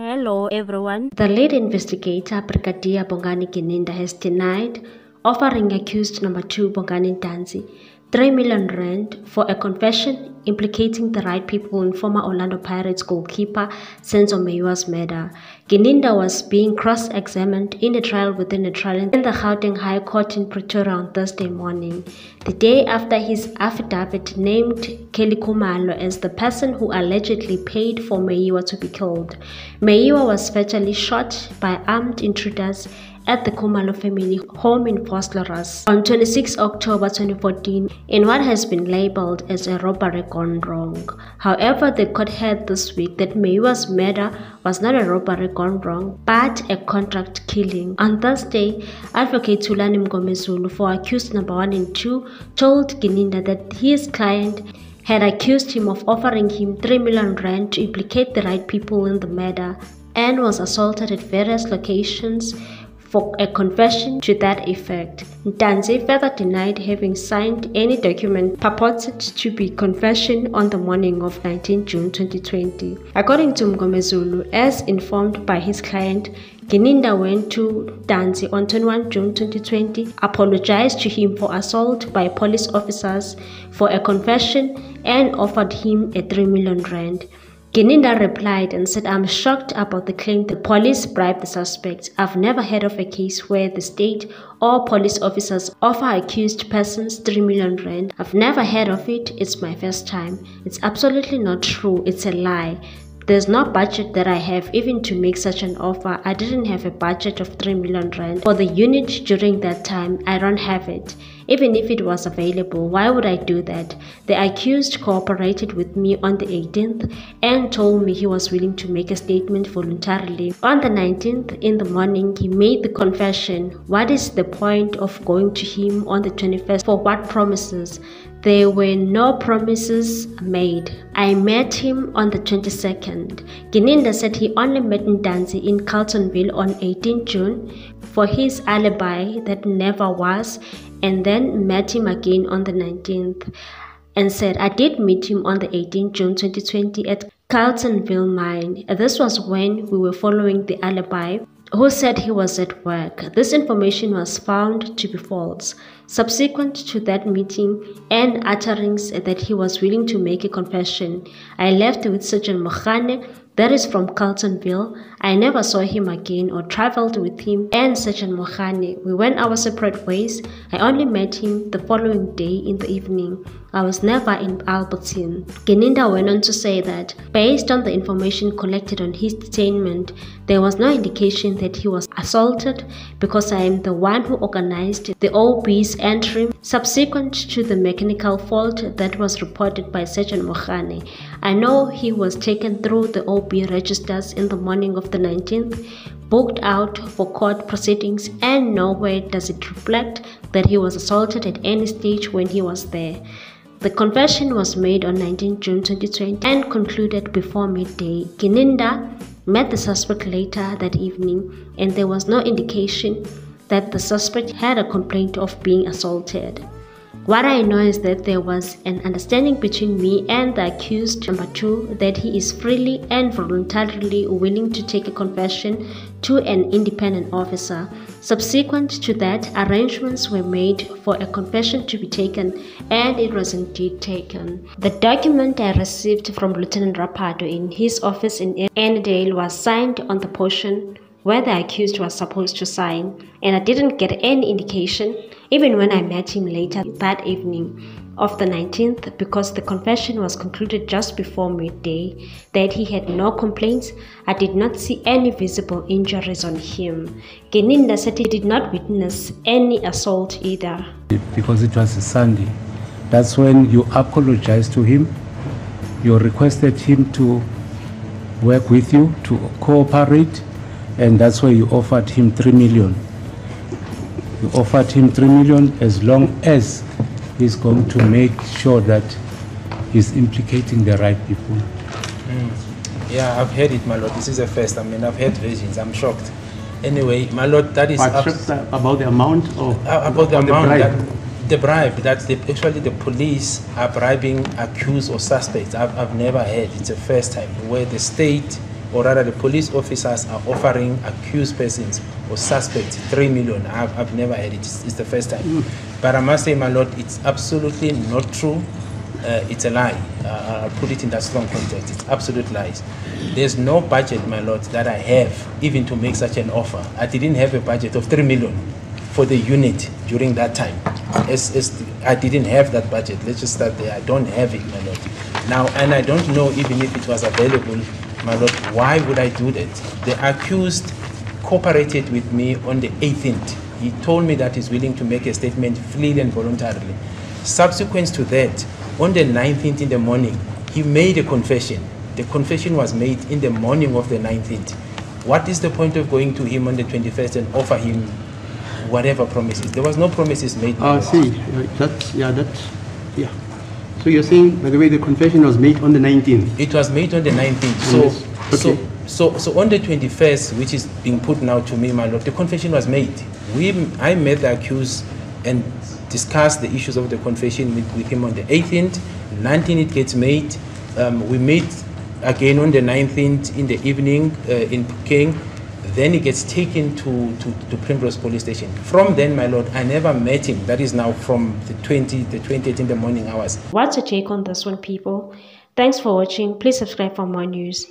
Hello, everyone. The lead investigator, Brigadier Bongani Gininda, has denied offering accused number two, Bongani Ntanzi, 3 million rand for a confession implicating the right people in former Orlando Pirates goalkeeper Senzo Meyiwa's murder. Gininda was being cross-examined in a trial within a trial in the Gauteng High Court in Pretoria on Thursday morning, the day after his affidavit named Kelly Khumalo as the person who allegedly paid for Meyiwa to be killed. Meyiwa was fatally shot by armed intruders at the Khumalo family home in Vosloorus on 26 October 2014 in what has been labeled as a robbery gone wrong. However, the court heard this week that Meyiwa's murder was not a robbery gone wrong, but a contract killing. On Thursday, Advocate Thulani Mngomezulu for accused number one and two told Gininda that his client had accused him of offering him 3 million rand to implicate the right people in the murder and was assaulted at various locations for a confession to that effect. Ntanzi further denied having signed any document purported to be confession on the morning of 19 June 2020. According to Mngomezulu, as informed by his client, Gininda went to Ntanzi on 21 June 2020, apologized to him for assault by police officers for a confession and offered him a 3 million rand. Gininda replied and said, I'm shocked about the claim the police bribed the suspect. I've never heard of a case where the state or police officers offer accused persons 3 million rand. I've never heard of it. It's my first time. It's absolutely not true. It's a lie. There's no budget that I have even to make such an offer. I didn't have a budget of 3 million rand for the unit during that time. I don't have it. Even if it was available, why would I do that? The accused cooperated with me on the 18th and told me he was willing to make a statement voluntarily. On the 19th in the morning, he made the confession. What is the point of going to him on the 21st for what promises? There were no promises made. I met him on the 22nd. Gininda said he only met Ntanzi in Carletonville on 18 June for his alibi that never was and then met him again on the 19th and said I did meet him on the 18th June 2020 at Carletonville mine. This was when we were following the alibi who said he was at work. This information was found to be false. Subsequent to that meeting and utterings that he was willing to make a confession, I left with Sergeant Mohane, that is from Carletonville. I never saw him again or traveled with him and Sergeant Mohane. We went our separate ways. I only met him the following day in the evening. I was never in Albertine. Gininda went on to say that, based on the information collected on his detainment, there was no indication that he was assaulted because I am the one who organized the OB's entry subsequent to the mechanical fault that was reported by Sergeant Mohane. I know he was taken through the OB registers in the morning of the 19th, booked out for court proceedings, and nowhere does it reflect that he was assaulted at any stage when he was there. The confession was made on 19 June 2020 and concluded before midday. Gininda met the suspect later that evening, and there was no indication that the suspect had a complaint of being assaulted. What I know is that there was an understanding between me and the accused, number two, that he is freely and voluntarily willing to take a confession to an independent officer. Subsequent to that, arrangements were made for a confession to be taken, and it was indeed taken. The document I received from Lieutenant Rapado in his office in Annandale was signed on the portion where the accused was supposed to sign, and I didn't get any indication, even when I met him later that evening of the 19th, because the confession was concluded just before midday, that he had no complaints. I did not see any visible injuries on him. Gininda said he did not witness any assault either. Because it was a Sunday. That's when you apologized to him. You requested him to work with you, to cooperate and that's why you offered him 3 million. You offered him 3 million as long as he's going to make sure that he's implicating the right people. Mm. Yeah, I've heard it, my lord. This is the first. I mean, I've heard versions. I'm shocked. Anyway, my lord, that is about the amount of uh, about the amount the bribe. That, the bribe that the, actually the police are bribing accused or suspects. I've, I've never heard. It's the first time where the state or rather the police officers are offering accused persons or suspects 3 million. I've, I've never heard it. It's, it's the first time. But I must say, my lord, it's absolutely not true. Uh, it's a lie. Uh, I'll put it in that strong context. It's absolute lies. There's no budget, my lord, that I have even to make such an offer. I didn't have a budget of 3 million for the unit during that time. As, as I didn't have that budget. Let's just start there. I don't have it, my lord. Now, and I don't know even if it was available, my lord, why would I do that? The accused cooperated with me on the 18th. He told me that he's willing to make a statement freely and voluntarily. Subsequent to that, on the 19th in the morning, he made a confession. The confession was made in the morning of the 19th. What is the point of going to him on the 21st and offer him whatever promises? There was no promises made. See. Uh, That's, yeah, that's, yeah. So you're saying, by the way, the confession was made on the 19th? It was made on the 19th. So, Yes. so, Okay. so, so on the 21st, which is being put now to me, my lord, the confession was made. We, I met the accused and discussed the issues of the confession with, with him on the 18th. 19th it gets made. Um, we meet again on the 19th in the evening uh, in King. Then he gets taken to, to, to Primrose Police Station. From then, my lord, I never met him. That is now from the 20, the 28 in the morning hours. What's your take on this one, people? Thanks for watching. Please subscribe for more news.